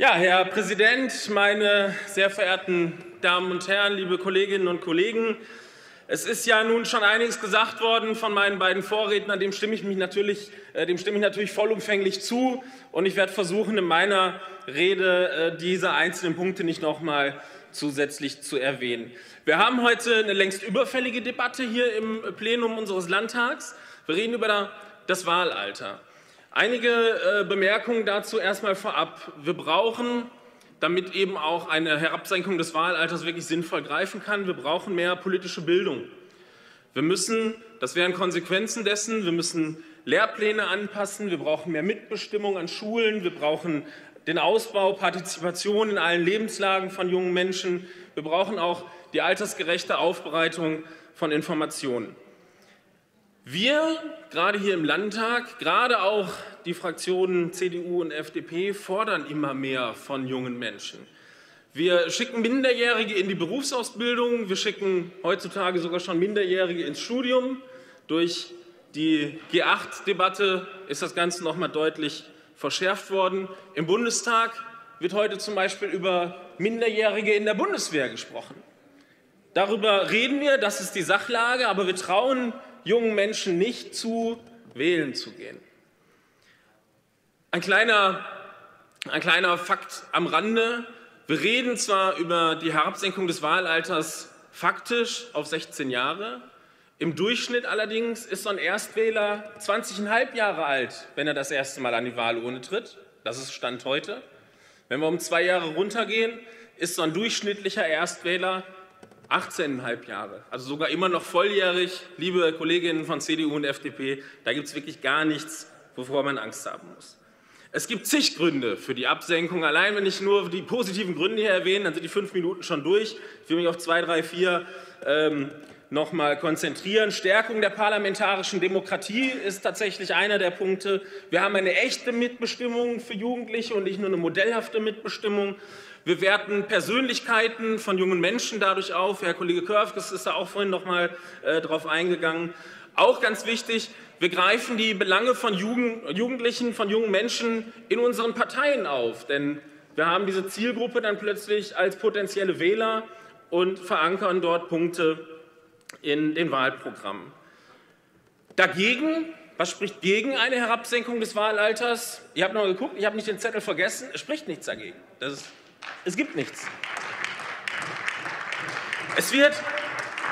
Ja, Herr Präsident, meine sehr verehrten Damen und Herren, liebe Kolleginnen und Kollegen! Es ist ja nun schon einiges gesagt worden von meinen beiden Vorrednern, dem stimme ich, mich natürlich, äh, dem stimme ich natürlich vollumfänglich zu. Und ich werde versuchen, in meiner Rede äh, diese einzelnen Punkte nicht noch mal zusätzlich zu erwähnen. Wir haben heute eine längst überfällige Debatte hier im Plenum unseres Landtags. Wir reden über das Wahlalter. Einige äh, Bemerkungen dazu erstmal vorab. Wir brauchen, damit eben auch eine Herabsenkung des Wahlalters wirklich sinnvoll greifen kann, wir brauchen mehr politische Bildung. Wir müssen, das wären Konsequenzen dessen, wir müssen Lehrpläne anpassen, wir brauchen mehr Mitbestimmung an Schulen, wir brauchen den Ausbau, Partizipation in allen Lebenslagen von jungen Menschen, wir brauchen auch die altersgerechte Aufbereitung von Informationen. Wir, gerade hier im Landtag, gerade auch die Fraktionen CDU und FDP, fordern immer mehr von jungen Menschen. Wir schicken Minderjährige in die Berufsausbildung, wir schicken heutzutage sogar schon Minderjährige ins Studium. Durch die G8-Debatte ist das Ganze noch mal deutlich verschärft worden. Im Bundestag wird heute zum Beispiel über Minderjährige in der Bundeswehr gesprochen. Darüber reden wir, das ist die Sachlage, aber wir trauen jungen Menschen nicht zu, wählen zu gehen. Ein kleiner, ein kleiner Fakt am Rande. Wir reden zwar über die Herabsenkung des Wahlalters faktisch auf 16 Jahre. Im Durchschnitt allerdings ist so ein Erstwähler 20,5 Jahre alt, wenn er das erste Mal an die Wahlurne tritt. Das ist Stand heute. Wenn wir um zwei Jahre runtergehen, ist so ein durchschnittlicher Erstwähler 18,5 Jahre, also sogar immer noch volljährig, liebe Kolleginnen von CDU und FDP, da gibt es wirklich gar nichts, wovor man Angst haben muss. Es gibt zig Gründe für die Absenkung. Allein wenn ich nur die positiven Gründe hier erwähne, dann sind die fünf Minuten schon durch. Ich will mich auf zwei, drei, vier ähm, noch mal konzentrieren. Stärkung der parlamentarischen Demokratie ist tatsächlich einer der Punkte. Wir haben eine echte Mitbestimmung für Jugendliche und nicht nur eine modellhafte Mitbestimmung. Wir werten Persönlichkeiten von jungen Menschen dadurch auf. Herr Kollege Körfges ist da auch vorhin noch mal äh, drauf eingegangen. Auch ganz wichtig, wir greifen die Belange von Jugend, Jugendlichen, von jungen Menschen in unseren Parteien auf. Denn wir haben diese Zielgruppe dann plötzlich als potenzielle Wähler und verankern dort Punkte in den Wahlprogrammen. Dagegen, was spricht gegen eine Herabsenkung des Wahlalters? Ihr habt noch geguckt, ich habe nicht den Zettel vergessen, es spricht nichts dagegen. Ist, es gibt nichts. Es wird,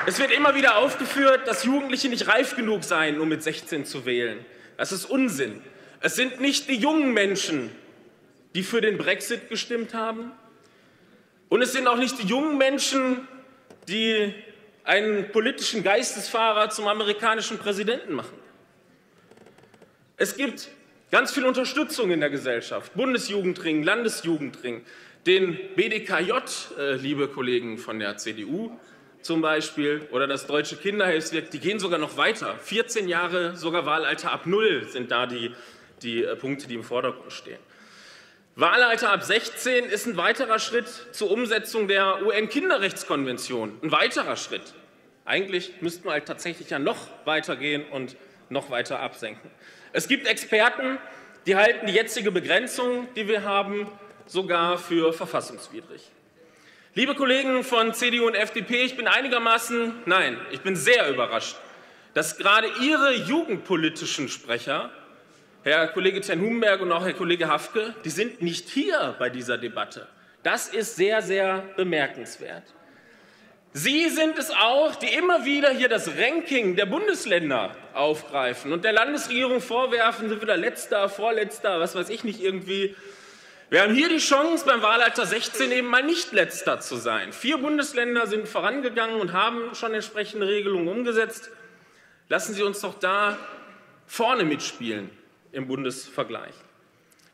es wird immer wieder aufgeführt, dass Jugendliche nicht reif genug seien, um mit 16 zu wählen. Das ist Unsinn. Es sind nicht die jungen Menschen, die für den Brexit gestimmt haben. Und es sind auch nicht die jungen Menschen, die einen politischen Geistesfahrer zum amerikanischen Präsidenten machen. Es gibt ganz viel Unterstützung in der Gesellschaft, Bundesjugendring, Landesjugendring, den BDKJ, äh, liebe Kollegen von der CDU zum Beispiel, oder das Deutsche Kinderhilfswerk, die gehen sogar noch weiter. 14 Jahre, sogar Wahlalter ab Null sind da die, die äh, Punkte, die im Vordergrund stehen. Wahlalter ab 16 ist ein weiterer Schritt zur Umsetzung der UN-Kinderrechtskonvention. Ein weiterer Schritt. Eigentlich müssten wir halt tatsächlich ja noch weitergehen und noch weiter absenken. Es gibt Experten, die halten die jetzige Begrenzung, die wir haben, sogar für verfassungswidrig. Liebe Kollegen von CDU und FDP, ich bin einigermaßen, nein, ich bin sehr überrascht, dass gerade Ihre jugendpolitischen Sprecher Herr Kollege Ten Humberg und auch Herr Kollege Hafke, die sind nicht hier bei dieser Debatte. Das ist sehr, sehr bemerkenswert. Sie sind es auch, die immer wieder hier das Ranking der Bundesländer aufgreifen und der Landesregierung vorwerfen, sind wieder letzter, vorletzter, was weiß ich nicht irgendwie. Wir haben hier die Chance, beim Wahlalter 16 eben mal nicht letzter zu sein. Vier Bundesländer sind vorangegangen und haben schon entsprechende Regelungen umgesetzt. Lassen Sie uns doch da vorne mitspielen im Bundesvergleich.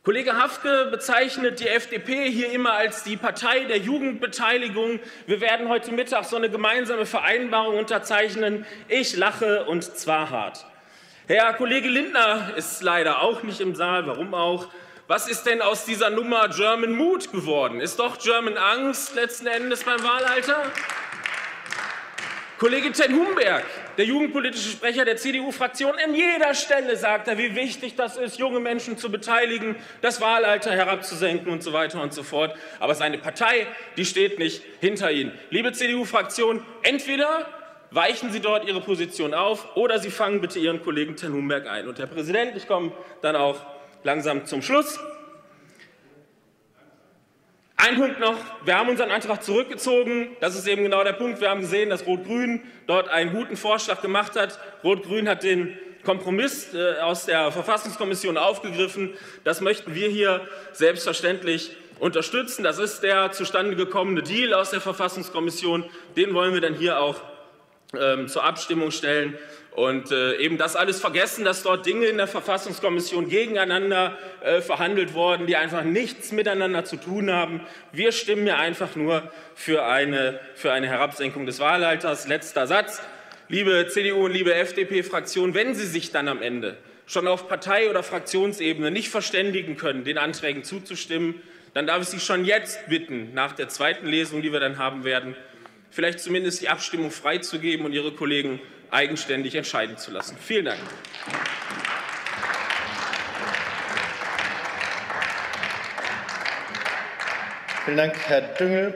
Kollege Hafke bezeichnet die FDP hier immer als die Partei der Jugendbeteiligung. Wir werden heute Mittag so eine gemeinsame Vereinbarung unterzeichnen. Ich lache und zwar hart. Herr Kollege Lindner ist leider auch nicht im Saal. Warum auch? Was ist denn aus dieser Nummer German Mood geworden? Ist doch German Angst letzten Endes beim Wahlalter? Kollege Ten Humberg der jugendpolitische Sprecher der CDU-Fraktion, an jeder Stelle sagt er, wie wichtig das ist, junge Menschen zu beteiligen, das Wahlalter herabzusenken und so weiter und so fort. Aber seine Partei, die steht nicht hinter ihm. Liebe CDU-Fraktion, entweder weichen Sie dort Ihre Position auf oder Sie fangen bitte Ihren Kollegen Ten Humberg ein. Und Herr Präsident, ich komme dann auch langsam zum Schluss. Ein Punkt noch, wir haben unseren Antrag zurückgezogen. Das ist eben genau der Punkt. Wir haben gesehen, dass Rot-Grün dort einen guten Vorschlag gemacht hat. Rot-Grün hat den Kompromiss äh, aus der Verfassungskommission aufgegriffen. Das möchten wir hier selbstverständlich unterstützen. Das ist der zustande gekommene Deal aus der Verfassungskommission. Den wollen wir dann hier auch ähm, zur Abstimmung stellen und äh, eben das alles vergessen, dass dort Dinge in der Verfassungskommission gegeneinander äh, verhandelt wurden, die einfach nichts miteinander zu tun haben. Wir stimmen ja einfach nur für eine, für eine Herabsenkung des Wahlalters. Letzter Satz. Liebe CDU und liebe FDP-Fraktion, wenn Sie sich dann am Ende schon auf Partei- oder Fraktionsebene nicht verständigen können, den Anträgen zuzustimmen, dann darf ich Sie schon jetzt bitten, nach der zweiten Lesung, die wir dann haben werden, vielleicht zumindest die Abstimmung freizugeben und Ihre Kollegen eigenständig entscheiden zu lassen. Vielen Dank. Vielen Dank, Herr Düngel.